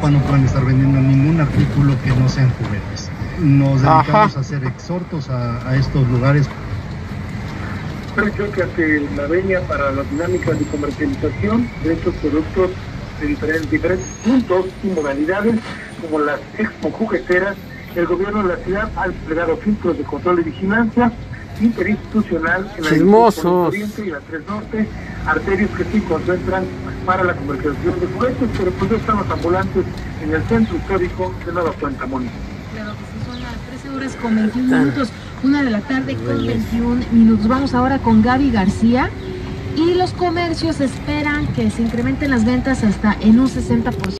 Europa no pueden estar vendiendo ningún artículo que no sean juguetes. Nos dedicamos Ajá. a hacer exhortos a, a estos lugares. Creo que ante la veña para las dinámicas de comercialización de estos productos de diferentes, diferentes puntos y modalidades, como las expo jugueteras, el gobierno de la ciudad ha desplegado filtros de control y vigilancia interinstitucional en la Chismosos. Y la 3 Norte, arterias que se concentran para la comercialización de juguetes, pero pues ya están los ambulantes en el centro histórico de Nueva Cuenta, Mónica. Claro que son las 13 horas con 21 minutos, una de la tarde con 21 minutos. Vamos ahora con Gaby García. Y los comercios esperan que se incrementen las ventas hasta en un 60%.